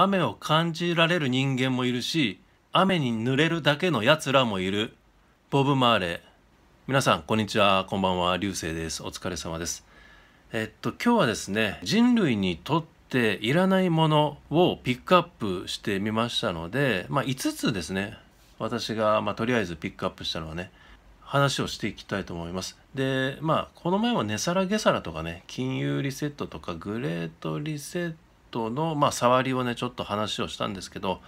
雨を感じられる人間もいるし雨に濡れるだけのやつらもいる。ボブ・マーレ。ー皆さんこんにちは。こんばんは。流星です。お疲れ様です。えっと今日はですね人類にとっていらないものをピックアップしてみましたのでまあ5つですね。私が、まあ、とりあえずピックアップしたのはね話をしていきたいと思います。でまあこの前は値下ら下皿とかね金融リセットとかグレートリセットの、まあ、触りをねちょっと話をしたんですけど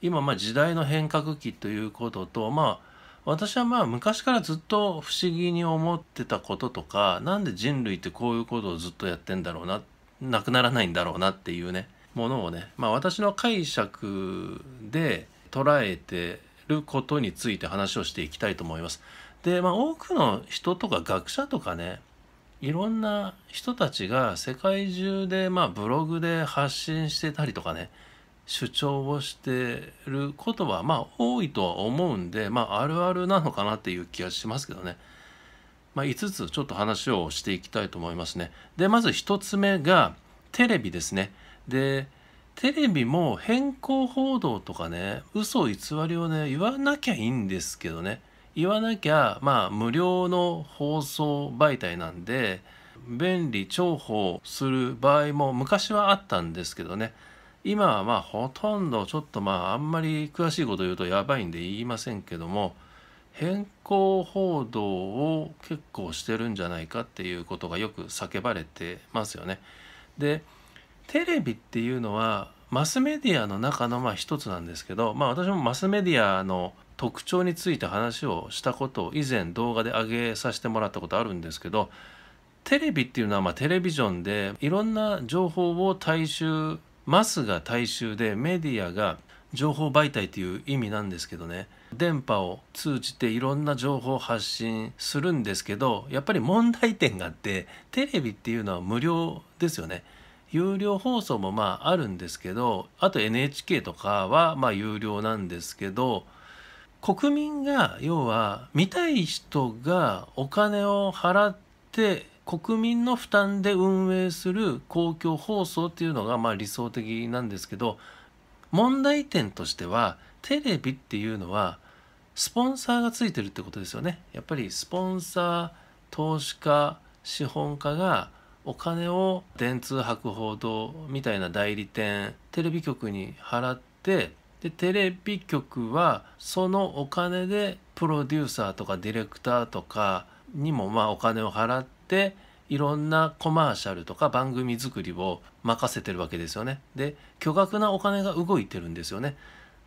今まあ時代の変革期ということとまあ私はまあ昔からずっと不思議に思ってたこととかなんで人類ってこういうことをずっとやってんだろうななくならないんだろうなっていうねものをねまあ私の解釈で捉えてることについて話をしていきたいと思います。でまあ多くの人とか学者とかねいろんな人たちが世界中でまあブログで発信してたりとかね主張をしてることはまあ多いとは思うんでまああるあるなのかなっていう気がしますけどね。まあ、5つちょっと話をしていきたいと思いますね。でまず1つ目がテレビですね。でテレビも変更報道とかね嘘偽りをね言わなきゃいいんですけどね言わなきゃまあ無料の放送媒体なんで便利重宝する場合も昔はあったんですけどね今はまあほとんどちょっとまああんまり詳しいこと言うとやばいんで言いませんけども変更報道を結構してるんじゃないかっていうことがよく叫ばれてますよね。でテレビっていうのはマスメディアの中のまあ一つなんですけどまあ私もマスメディアの特徴について話をしたことを以前動画で上げさせてもらったことあるんですけどテレビっていうのはまテレビジョンでいろんな情報を大衆マスが大衆でメディアが情報媒体っていう意味なんですけどね電波を通じていろんな情報を発信するんですけどやっぱり問題点があってテレビっていうのは無料ですよね。有料放送もまああるんですけどあと NHK とかはまあ有料なんですけど国民が要は見たい人がお金を払って国民の負担で運営する公共放送っていうのがまあ理想的なんですけど問題点としてはテレビっていうのはスポンサーがついてるってことですよね。やっぱりスポンサー投資家資本家がお金を電通博報堂みたいな代理店テレビ局に払ってでテレビ局はそのお金でプロデューサーとかディレクターとかにもまあお金を払っていろんなコマーシャルとか番組作りを任せてるわけですよね。で巨額なお金が動いてるんですよね。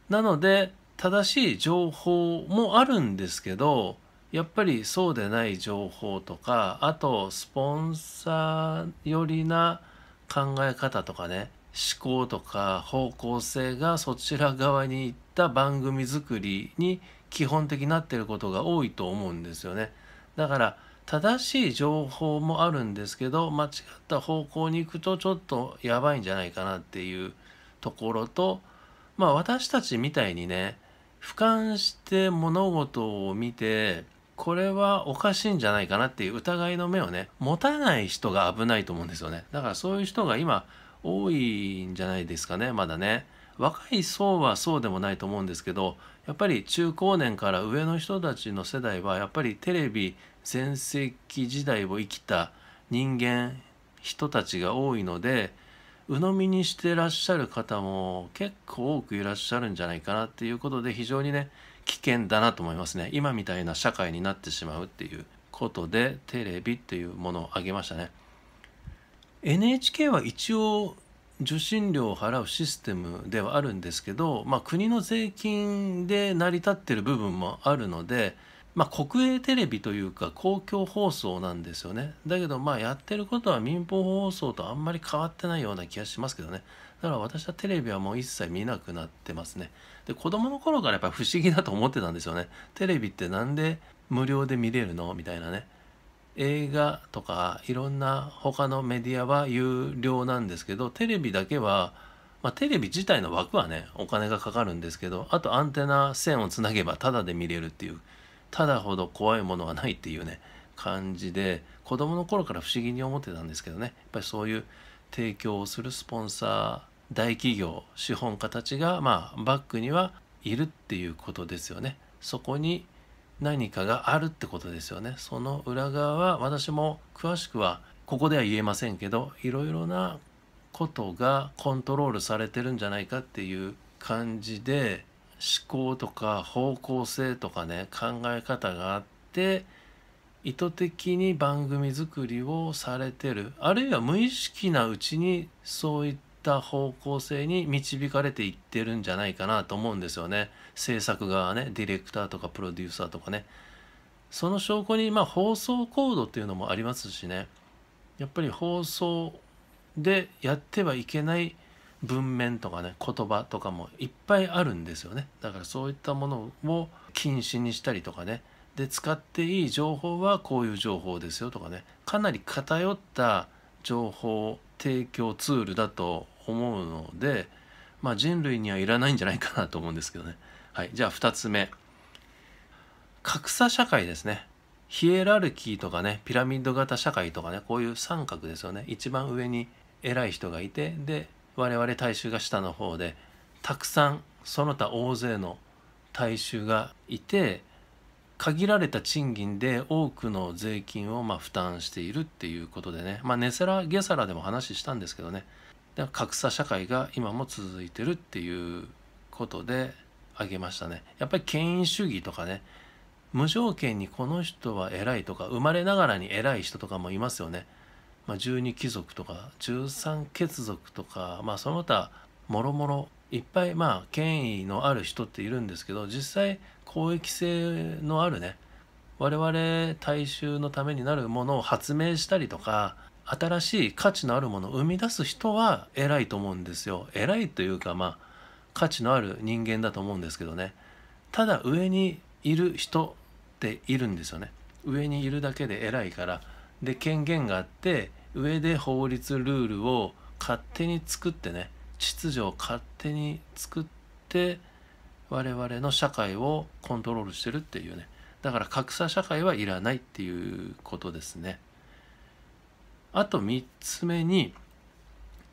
なので正しい情報もあるんですけどやっぱりそうでない情報とかあとスポンサー寄りな考え方とかね思考とか方向性がそちら側に行った番組作りに基本的になっていることが多いと思うんですよね。だから正しい情報もあるんですけど間違った方向に行くとちょっとやばいんじゃないかなっていうところとまあ私たちみたいにね俯瞰して物事を見てこれはおかしいんじゃないかなっていう疑いの目をね持たない人が危ないと思うんですよねだからそういう人が今多いんじゃないですかねまだね若い層はそうでもないと思うんですけどやっぱり中高年から上の人たちの世代はやっぱりテレビ全盛期時代を生きた人間人たちが多いので鵜呑みにしてらっしゃる方も結構多くいらっしゃるんじゃないかなっていうことで非常にね危険だなと思いますね今みたいな社会になってしまうっていうことでテレビっていうものを挙げましたね。NHK は一応受信料を払うシステムではあるんですけど、まあ、国の税金で成り立ってる部分もあるので、まあ、国営テレビというか公共放送なんですよね。だけどまあやってることは民放放送とあんまり変わってないような気がしますけどね。だから私はテレビはもう一切見なくなってますね。で子供の頃からやっぱ不思議だと思ってたんですよね。テレビってなんで無料で見れるの？みたいなね。映画とかいろんな他のメディアは有料なんですけどテレビだけは、まあ、テレビ自体の枠はねお金がかかるんですけどあとアンテナ線をつなげばタダで見れるっていうタダほど怖いものはないっていうね感じで子供の頃から不思議に思ってたんですけどねやっぱりそういう提供をするスポンサー大企業資本家たちがまあバックにはいるっていうことですよね。そこに何かがあるってことですよね。その裏側は私も詳しくはここでは言えませんけどいろいろなことがコントロールされてるんじゃないかっていう感じで思考とか方向性とかね考え方があって意図的に番組作りをされてるあるいは無意識なうちにそういった方向性に導かれていってるんじゃないかなと思うんですよね。制作側ねディレクターとかプロデューサーとかね。その証拠にまあ放送コードっていうのもありますしね。やっぱり放送でやってはいけない文面とかね言葉とかもいっぱいあるんですよね。だからそういったものを禁止にしたりとかね。で使っていい情報はこういう情報ですよとかね。かなり偏った情報提供ツールだと思うので、まあ、人類にはいらないんじゃないかなと思うんですけどね。はい、じゃあ2つ目。格差社会ですね。ヒエラルキーとかねピラミッド型社会とかねこういう三角ですよね。一番上に偉い人がいてで我々大衆が下の方でたくさんその他大勢の大衆がいて限られた賃金で多くの税金をま負担しているっていうことでね。まあネセラ・ゲサラでも話したんですけどね。格差社会が今も続いてるっていうことで挙げましたね。やっぱり権威主義とかね無条件にこの人は偉いとか生まれながらに偉い人とかもいますよね、まあ、12貴族とか13血族とかまあその他もろもろいっぱいまあ権威のある人っているんですけど実際公益性のあるね我々大衆のためになるものを発明したりとか新しい価値のあるものを生み出す人は偉いと思うんですよ。偉いというかまあ価値のある人間だと思うんですけどね。ただ上にいる人っているんですよね。上にいるだけで偉いから。で権限があって上で法律ルールを勝手に作ってね秩序を勝手に作って我々の社会をコントロールしてるっていうね。だから格差社会はいらないっていうことですね。あと3つ目に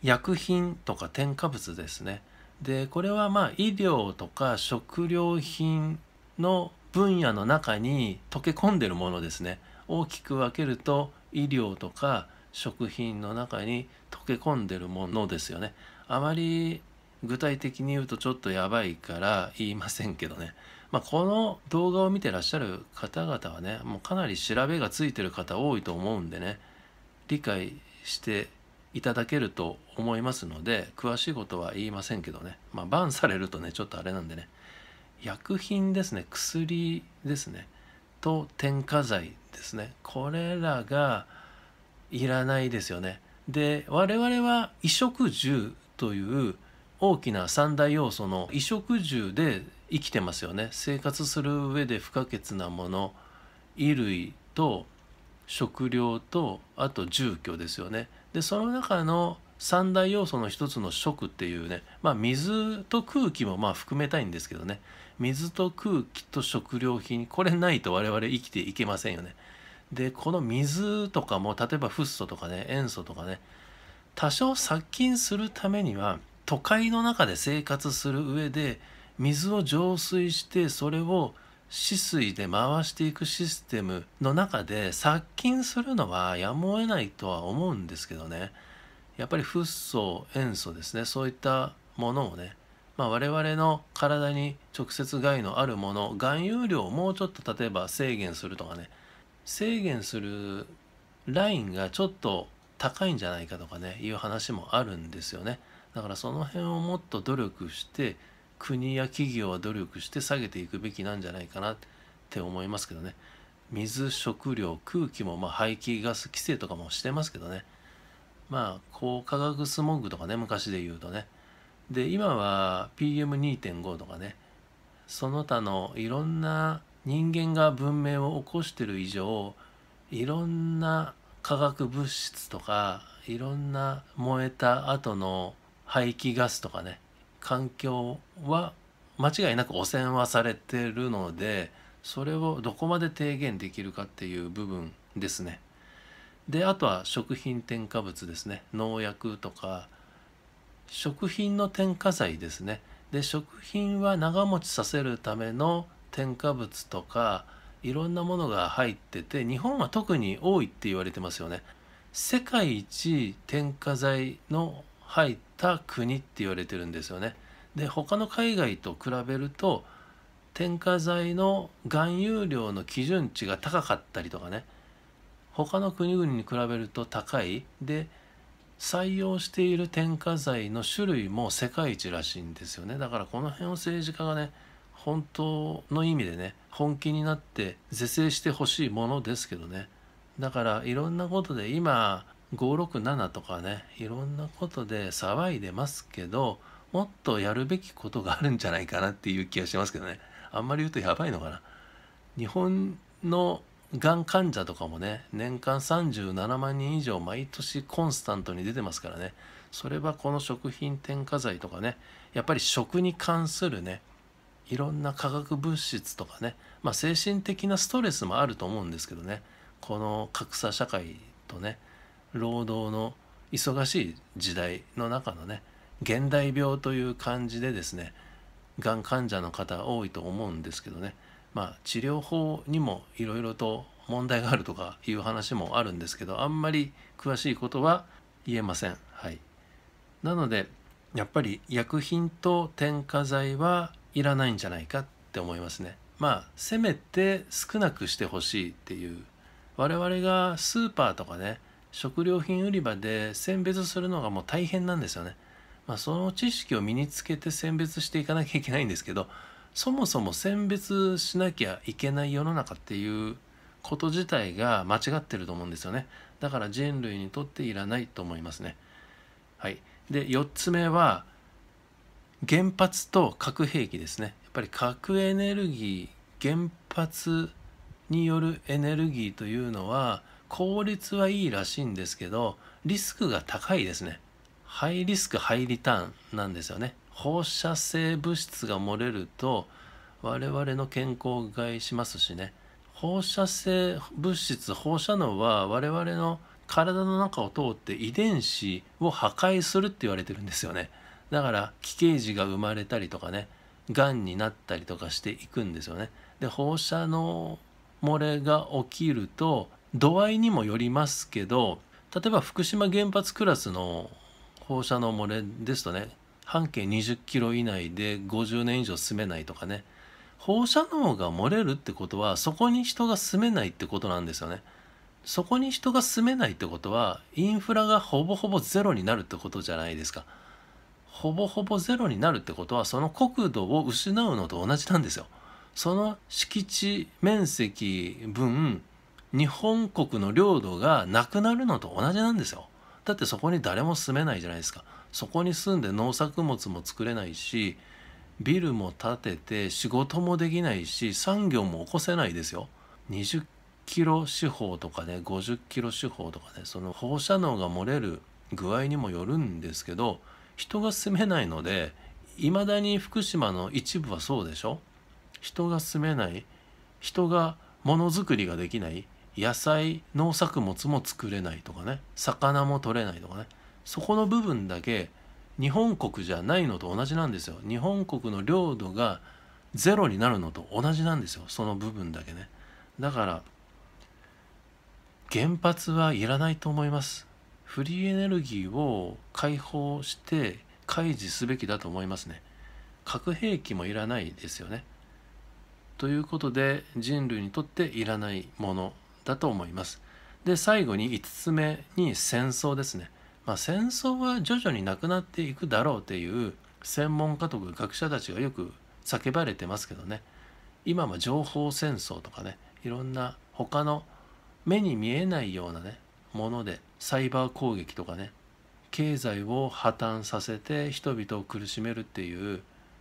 薬品とか添加物ですね。でこれはまあ医療とか食料品の分野の中に溶け込んでるものですね。大きく分けると医療とか食品の中に溶け込んでるものですよね。あまり具体的に言うとちょっとやばいから言いませんけどね、まあ、この動画を見てらっしゃる方々はねもうかなり調べがついてる方多いと思うんでね。理解していただけると思いますので詳しいことは言いませんけどね。まあバンされるとねちょっとあれなんでね。薬品ですね。薬ですね。と添加剤ですね。これらがいらないですよね。で我々は衣食住という大きな三大要素の衣食住で生きてますよね。生活する上で不可欠なもの衣類と食料とあと住居ですよね。でその中の三大要素の一つの食っていうねまあ水と空気もまあ含めたいんですけどね。水と空気と食料品これないと我々生きていけませんよね。でこの水とかも例えばフッ素とかね塩素とかね多少殺菌するためには都会の中で生活する上で水を浄水してそれを止水で回していくシステムの中で殺菌するのはやむを得ないとは思うんですけどね。やっぱりフッ素塩素ですね。そういったものをね、まあ、我々の体に直接害のあるもの含有量をもうちょっと例えば制限するとかね。制限するラインがちょっと高いんじゃないかとかね。いう話もあるんですよね。だからその辺をもっと努力して国や企業は努力して下げていくべきなんじゃないかなって思いますけどね。水食料空気もま排気ガス規制とかもしてますけどね。まあ高化学スモッグとかね昔で言うとね。で今は PM2.5 とかね。その他のいろんな人間が文明を起こしてる以上いろんな化学物質とかいろんな燃えた後の排気ガスとかね。環境は間違いなく汚染はされてるのでそれをどこまで低減できるかっていう部分ですね。であとは食品添加物ですね。農薬とか。食品の添加剤ですね。で食品は長持ちさせるための添加物とかいろんなものが入ってて日本は特に多いって言われてますよね。世界一添加剤の入った国って言われてるんですよね。で他の海外と比べると添加剤の含有量の基準値が高かったりとかね。他の国々に比べると高い。で採用している添加剤の種類も世界一らしいんですよね。だからこの辺を政治家がね本当の意味でね本気になって是正してほしいものですけどね。だからいろんなことで今567とかねいろんなことで騒いでますけどもっとやるべきことがあるんじゃないかなっていう気がしますけどね。あんまり言うとやばいのかな。日本のがん患者とかもね年間37万人以上毎年コンスタントに出てますからね。それはこの食品添加剤とかねやっぱり食に関するねいろんな化学物質とかねまあ精神的なストレスもあると思うんですけどね。この格差社会とね労働の忙しい時代の中のね現代病という感じでですねがん患者の方多いと思うんですけどねまあ治療法にもいろいろと問題があるとかいう話もあるんですけどあんまり詳しいことは言えません。はい、なのでやっぱり薬品と添加剤はいらないんじゃないかって思いますね。まあせめて少なくしてほしいっていう我々がスーパーとかね食料品売り場で選別するのがもう大変なんですよね。まあ、その知識を身につけて選別していかなきゃいけないんですけどそもそも選別しなきゃいけない世の中っていうこと自体が間違ってると思うんですよね。だから人類にとっていらないと思いますね。はい。で4つ目は原発と核兵器ですね。やっぱり核エネルギー原発によるエネルギーというのは効率はいいらしいんですけどリスクが高いですね。ハイリスクハイリターンなんですよね。放射性物質が漏れると我々の健康を害しますしね。放射性物質放射能は我々の体の中を通って遺伝子を破壊するって言われてるんですよね。だから奇形児が生まれたりとかねがんになったりとかしていくんですよね。で放射能漏れが起きると度合いにもよりますけど例えば福島原発クラスの放射能漏れですとね半径20キロ以内で50年以上住めないとかね放射能が漏れるってことはそこに人が住めないってことなんですよね。そこに人が住めないってことはインフラがほぼほぼゼロになるってことじゃないですか。ほぼほぼゼロになるってことはその国土を失うのと同じなんですよ。その敷地面積分日本国の領土がなくなるのと同じなんですよ。だってそこに誰も住めないじゃないですか。そこに住んで農作物も作れないしビルも建てて仕事もできないし産業も起こせないですよ。20キロ四方とかね50キロ四方とかねその放射能が漏れる具合にもよるんですけど人が住めないのでいまだに福島の一部はそうでしょ。人が住めない。人がものづくりができない。野菜農作物も作れないとかね魚も取れないとかね。そこの部分だけ日本国じゃないのと同じなんですよ。日本国の領土がゼロになるのと同じなんですよ。その部分だけね。だから原発はいらないと思います。フリーエネルギーを解放して開示すべきだと思いますね。核兵器もいらないですよね。ということで人類にとっていらないもの。だと思います。で最後に5つ目に戦争ですね。まあ、戦争は徐々になくなっていくだろうという専門家とか学者たちがよく叫ばれてますけどね今は情報戦争とかねいろんな他の目に見えないようなねものでサイバー攻撃とかね経済を破綻させて人々を苦しめるっていう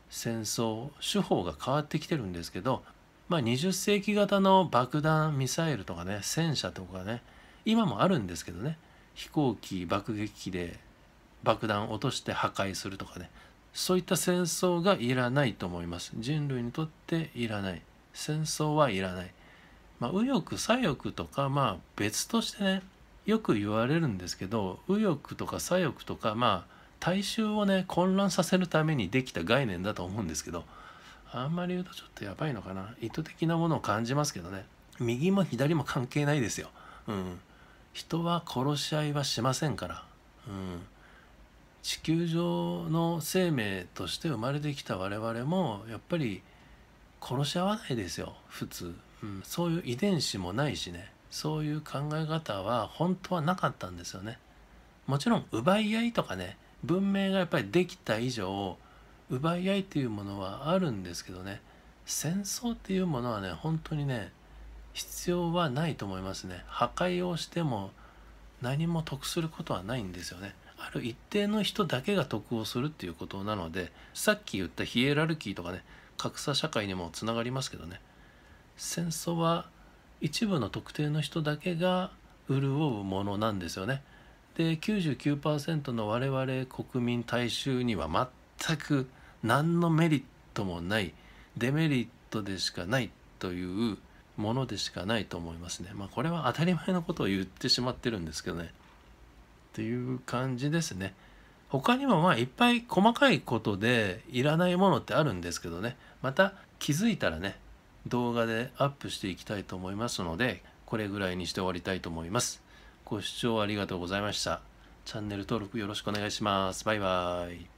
戦争手法が変わってきてるんですけどまあ、20世紀型の爆弾ミサイルとかね戦車とかね今もあるんですけどね飛行機爆撃機で爆弾落として破壊するとかねそういった戦争がいらないと思います。人類にとっていらない。戦争はいらない。まあ右翼左翼とかまあ別としてねよく言われるんですけど右翼とか左翼とかまあ大衆をね混乱させるためにできた概念だと思うんですけどあんまり言うとちょっとやばいのかな。意図的なものを感じますけどね。右も左も関係ないですよ。うん、人は殺し合いはしませんから。うん。地球上の生命として生まれてきた我々もやっぱり殺し合わないですよ。普通、うん、そういう遺伝子もないしね。そういう考え方は本当はなかったんですよね。もちろん奪い合いとかね文明がやっぱりできた以上奪い合いっていうものはあるんですけどね戦争っていうものはね本当にね必要はないと思いますね破壊をしても何も得することはないんですよねある一定の人だけが得をするっていうことなのでさっき言ったヒエラルキーとかね格差社会にもつながりますけどね戦争は一部の特定の人だけが潤うものなんですよね。で99%の我々国民大衆には全く何のメリットもないデメリットでしかないというものでしかないと思いますね。まあこれは当たり前のことを言ってしまってるんですけどね。っていう感じですね。他にもまあいっぱい細かいことでいらないものってあるんですけどねまた気づいたらね動画でアップしていきたいと思いますのでこれぐらいにして終わりたいと思いますご視聴ありがとうございましたチャンネル登録よろしくお願いしますバイバーイ